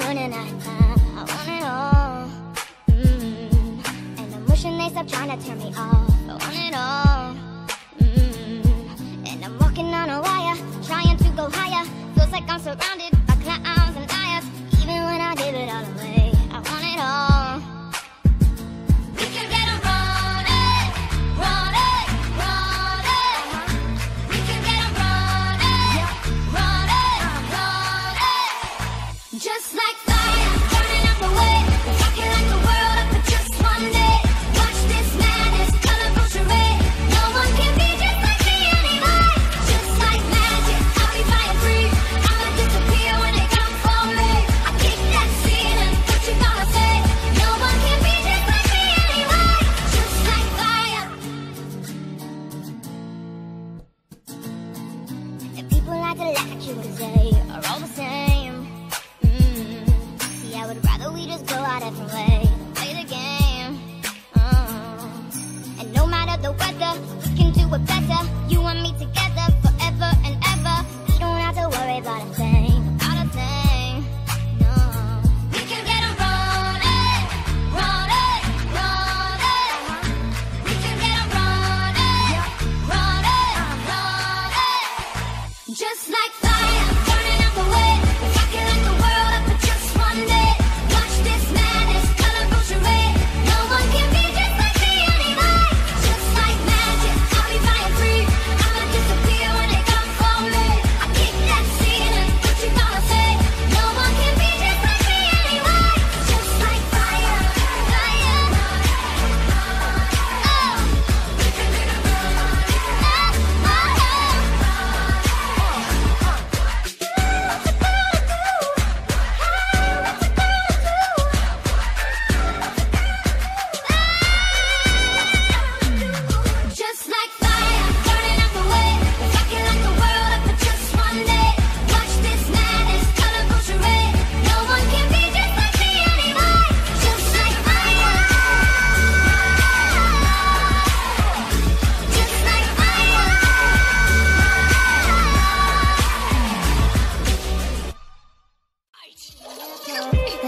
I'm running. I want it all. Mm. And I'm wishing they stop trying to turn me off. I want it all. Mm. And I'm walking on a wire, trying to go higher. Feels like I'm surrounded like I like you today are all the same. Mm. See, I would rather we just go out different way, play the game. Uh, and no matter the weather, we can do it better. You and me together forever and ever. We don't have to worry about a thing.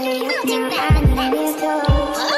Magic Band.